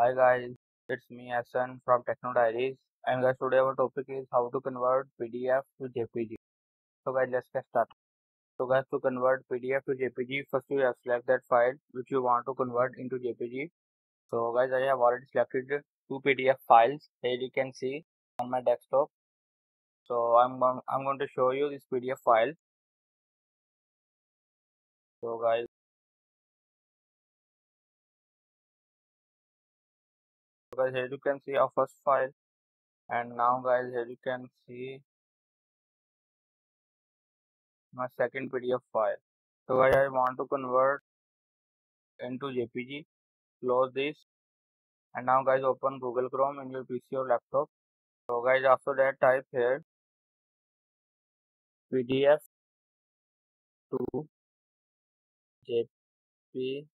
Hi guys, it's me Asan from Techno Diaries and guys today our topic is how to convert PDF to JPG. So guys let's get started. So guys to convert PDF to JPG first you have select that file which you want to convert into JPG. So guys I have already selected two PDF files here you can see on my desktop. So I'm, I'm going to show you this PDF file. So guys guys here you can see our first file. And now guys here you can see my second pdf file. So guys i want to convert into jpg close this. And now guys open google chrome in your pc or laptop. So guys after that type here pdf to jpg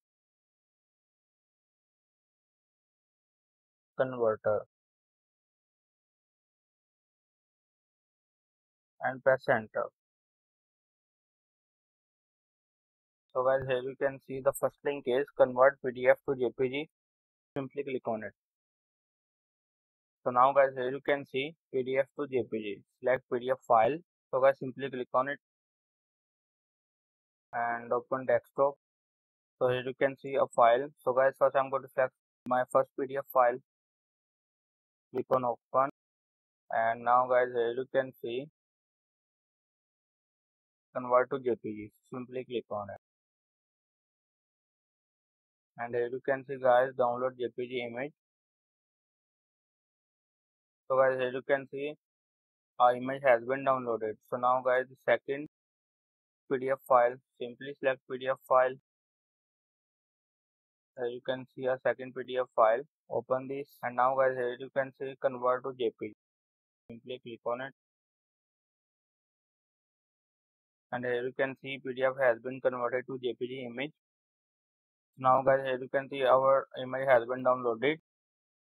converter and press enter so guys here you can see the first link is convert pdf to jpg simply click on it. So now guys here you can see pdf to jpg select pdf file. So guys simply click on it and open desktop. So here you can see a file. So guys first i'm going to select my first pdf file click on open. And now guys here you can see convert to jpg simply click on it. And here you can see guys download jpg image. So guys here you can see our image has been downloaded. So now guys second pdf file. Simply select pdf file here you can see a second pdf file. Open this and now guys here you can see convert to jpg simply click on it. And here you can see pdf has been converted to jpg image. Now guys here you can see our image has been downloaded.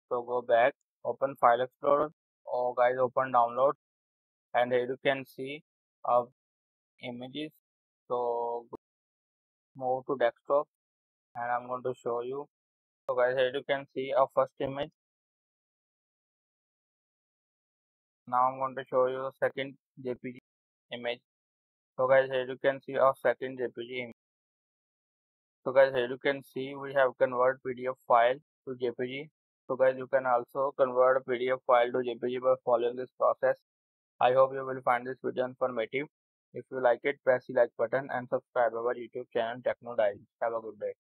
So go back open file explorer. Or guys open download. And here you can see our images. So move to desktop and i'm going to show you. So guys as you can see our first image. Now i'm going to show you the second jpg image. So guys as you can see our second jpg image. So guys as you can see we have convert pdf file to jpg so guys you can also convert a pdf file to jpg by following this process. I hope you will find this video informative. If you like it press the like button and subscribe our youtube channel techno diaries. Have a good day